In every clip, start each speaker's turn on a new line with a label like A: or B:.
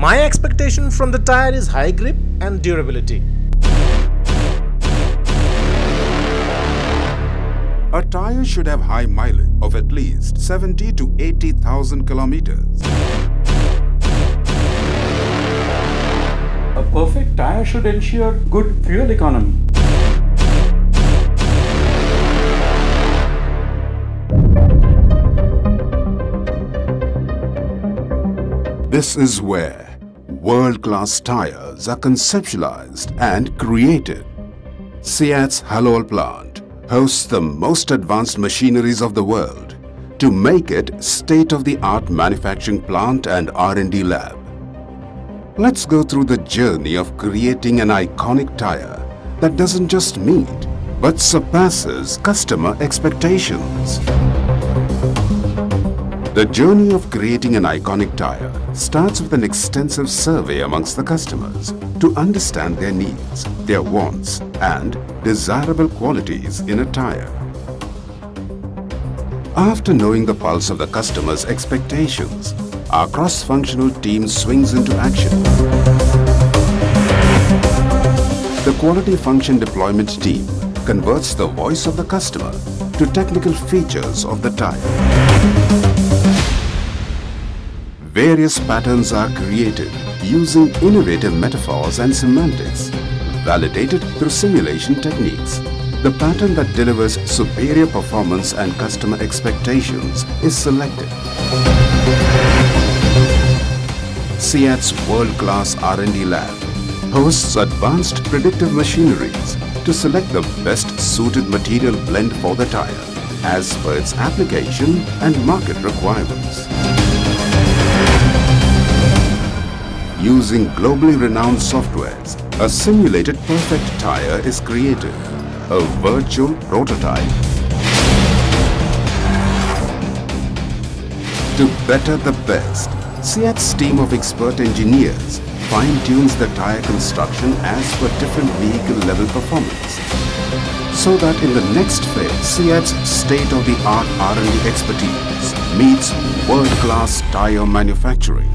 A: My expectation from the tire is high grip and durability.
B: A tire should have high mileage of at least 70 to 80,000 kilometers.
C: A perfect tire should ensure good fuel economy.
B: This is where world-class tires are conceptualized and created. CEAT's Halol plant hosts the most advanced machineries of the world to make it state-of-the-art manufacturing plant and R&D lab. Let's go through the journey of creating an iconic tire that doesn't just meet but surpasses customer expectations. The journey of creating an iconic tire starts with an extensive survey amongst the customers to understand their needs, their wants and desirable qualities in a tire. After knowing the pulse of the customer's expectations, our cross-functional team swings into action. The Quality Function Deployment Team converts the voice of the customer to technical features of the tire. Various patterns are created using innovative metaphors and semantics, validated through simulation techniques. The pattern that delivers superior performance and customer expectations is selected. CEAT's world-class R&D lab hosts advanced predictive machineries to select the best suited material blend for the tire as per its application and market requirements. Using globally renowned softwares, a simulated perfect tire is created, a virtual prototype. To better the best, CEAT's team of expert engineers fine-tunes the tire construction as per different vehicle level performance. So that in the next phase, CEAT's state-of-the-art R&D expertise meets world-class tire manufacturing.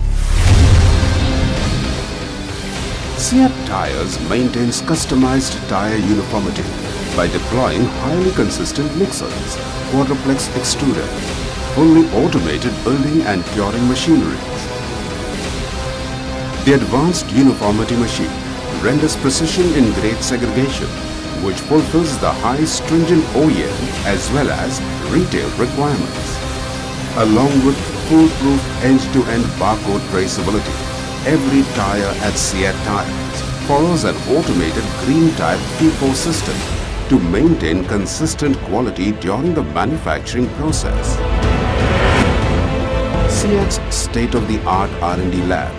B: CEAT Tires maintains customized tire uniformity by deploying highly consistent mixers, quadruplex extruders, fully automated building and curing machinery. The advanced uniformity machine renders precision in grade segregation, which fulfills the high stringent OEM as well as retail requirements, along with foolproof end-to-end barcode traceability every tire at CEAT Tires follows an automated green type system to maintain consistent quality during the manufacturing process. CEAT's state-of-the-art R&D lab,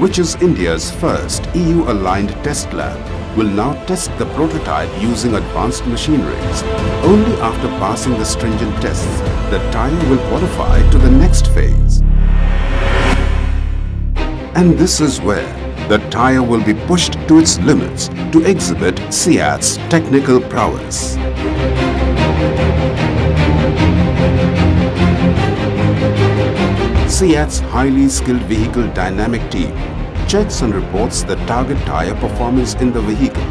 B: which is India's first EU-aligned test lab, will now test the prototype using advanced machineries. Only after passing the stringent tests, the tire will qualify to the next phase. And this is where the tire will be pushed to its limits to exhibit CEAT's technical prowess. CEAT's highly skilled vehicle dynamic team checks and reports the target tire performance in the vehicle.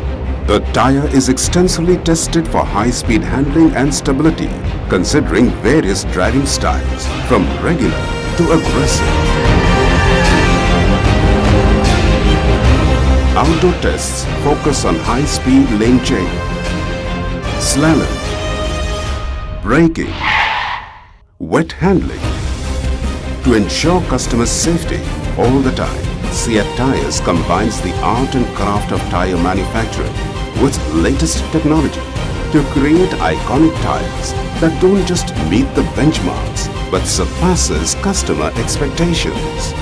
B: The tire is extensively tested for high-speed handling and stability, considering various driving styles from regular to aggressive. Outdoor tests focus on high-speed lane change, slalom, braking, wet handling. To ensure customer safety all the time, CEAT Tires combines the art and craft of tire manufacturing with latest technology to create iconic tires that don't just meet the benchmarks but surpasses customer expectations.